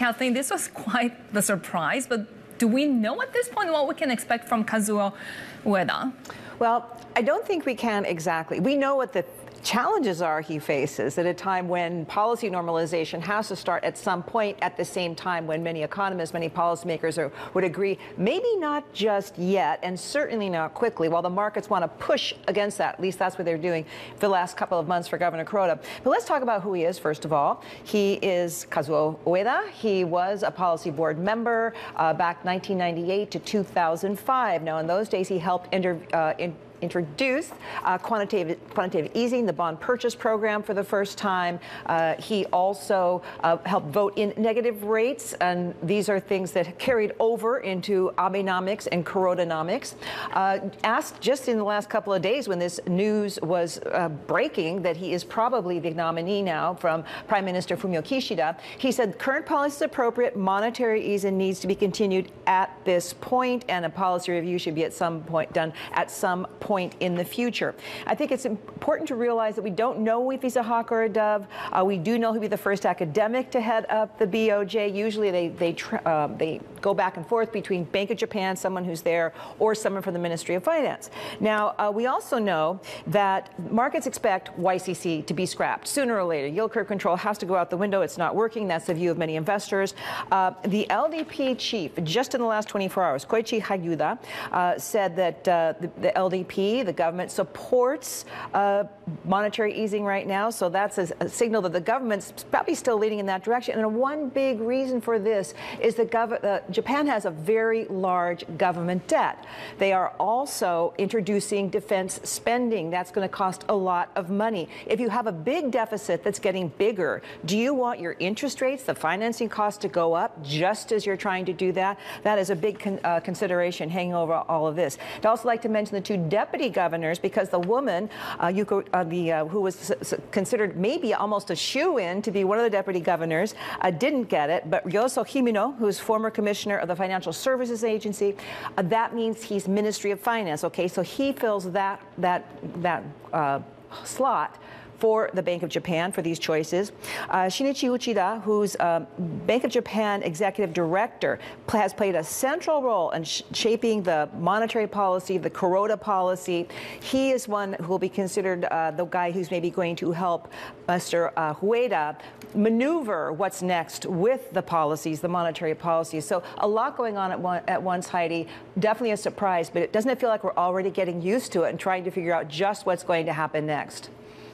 Kathleen, this was quite the surprise, but do we know at this point what we can expect from Kazuo Ueda? Well, I don't think we can exactly. We know what the challenges are he faces at a time when policy normalization has to start at some point at the same time when many economists, many policymakers are, would agree, maybe not just yet and certainly not quickly, while the markets want to push against that. At least that's what they're doing for the last couple of months for Governor Kuroda. But let's talk about who he is, first of all. He is Kazuo Ueda. He was a policy board member uh, back 1998 to 2005. Now, in those days, he helped inter, uh, in, introduced uh, quantitative, quantitative easing, the bond purchase program for the first time. Uh, he also uh, helped vote in negative rates, and these are things that carried over into Abenomics and Kurodanomics. Uh, asked just in the last couple of days when this news was uh, breaking that he is probably the nominee now from Prime Minister Fumio Kishida, he said current policy is appropriate, monetary easing needs to be continued at this point, and a policy review should be at some point done at some point point in the future. I think it's important to realize that we don't know if he's a hawk or a dove. Uh, we do know he'll be the first academic to head up the BOJ. Usually they, they, uh, they go back and forth between Bank of Japan, someone who's there, or someone from the Ministry of Finance. Now, uh, we also know that markets expect YCC to be scrapped sooner or later. Yield curve control has to go out the window. It's not working. That's the view of many investors. Uh, the LDP chief, just in the last 24 hours, Koichi Hagiuda, uh, said that uh, the, the LDP the government supports uh, monetary easing right now, so that's a, a, signal that the government's probably still leading in that direction. And one big reason for this is that uh, Japan has a very large government debt. They are also introducing defense spending. That's going to cost a lot of money. If you have a big deficit that's getting bigger, do you want your interest rates, the financing costs to go up just as you're trying to do that? That is a big con uh, consideration hanging over all of this. I'd also like to mention the two debt deputy governors because the woman, uh, uh, the, uh, who was considered maybe almost a shoe-in to be one of the deputy governors, uh, didn't get it. But Ryozo Himino, who's former commissioner of the Financial Services Agency, uh, that means he's Ministry of Finance. Okay, so he fills that that that uh, slot for the Bank of Japan for these choices. Uh, Shinichi Uchida, who's um, Bank of Japan executive director, has played a central role in sh shaping the monetary policy, the Kuroda policy. He is one who will be considered uh, the guy who's maybe going to help Mr. Uh, Ueda maneuver what's next with the policies, the monetary policies. So a lot going on at, one, at once, Haidi. Definitely a surprise, but it doesn't it feel like we're already getting used to it and trying to figure out just what's going to happen next?